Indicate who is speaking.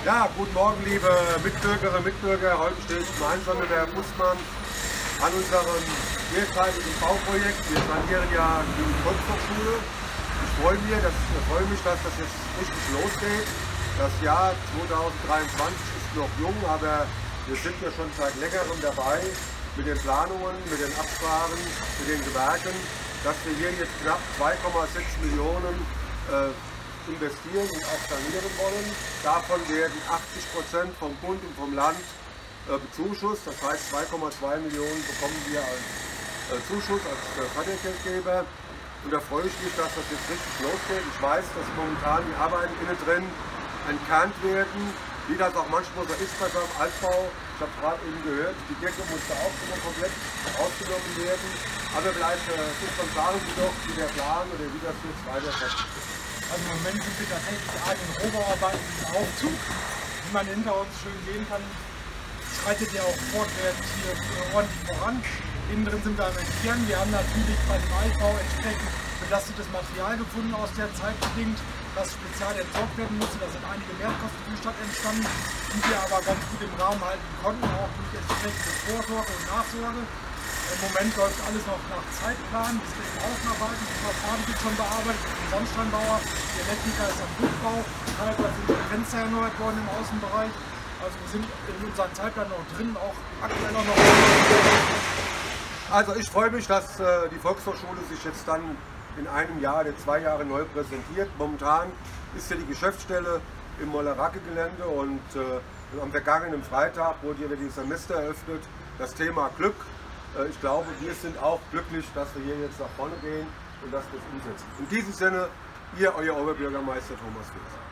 Speaker 1: Ja, guten Morgen, liebe Mitbürgerinnen und Mitbürger. Heute stehe ich gemeinsam mit der Busmann an unserem mehrteiligen Bauprojekt. Wir sanieren ja die Volkshochschule. Ich freue mich, dass, freue mich, dass das jetzt richtig losgeht. Das Jahr 2023 ist noch jung, aber wir sind ja schon seit längerem dabei mit den Planungen, mit den Absprachen, mit den Gewerken, dass wir hier jetzt knapp 2,6 Millionen äh, investieren und auch sanieren wollen. Davon werden 80 Prozent vom Bund und vom Land äh, bezuschusst. Das heißt 2,2 Millionen bekommen wir als äh, Zuschuss, als äh, Fördergeldgeber. Und da freue ich mich, dass das jetzt richtig losgeht. Ich weiß, dass momentan die Arbeiten innen drin entkernt werden, wie das auch manchmal so ist bei einem Altbau. Ich habe gerade eben gehört, die Decke musste auch wieder komplett ausgenommen werden. Aber vielleicht äh, sagen Sie doch, wie der Plan oder wie das jetzt weiter.
Speaker 2: Also im Moment sind wir tatsächlich gerade in Rohbauarbeiten im Aufzug. Wie man hinter uns schön sehen kann, schreitet ja auch fortwährend hier ordentlich voran. Innen drin sind wir am Entfernen. Wir haben natürlich bei dem Altbau entsprechend belastetes Material gefunden aus der Zeit bedingt, das spezial entsorgt werden musste. Da sind einige Mehrkosten für die Stadt entstanden, die wir aber ganz gut im Rahmen halten konnten, auch durch entsprechende Vorsorge und Nachsorge. Im Moment läuft alles noch nach Zeitplan. Wir sind in Außenarbeiten, die Fassade wird schon bearbeitet, der Sandsteinbauer, der Elektriker ist am Rückbau, teilweise sind die Fenster erneuert worden im Außenbereich. Also wir sind in unserem Zeitplan noch drin, auch aktuell noch.
Speaker 1: Also ich freue mich, dass äh, die Volkshochschule sich jetzt dann in einem Jahr, der zwei Jahre neu präsentiert. Momentan ist ja die Geschäftsstelle im Molleracke-Gelände und äh, am vergangenen Freitag wurde ja die Semester eröffnet. Das Thema Glück ich glaube, wir sind auch glücklich, dass wir hier jetzt nach vorne gehen und dass wir es umsetzen. In diesem Sinne, ihr, euer Oberbürgermeister Thomas Filzer.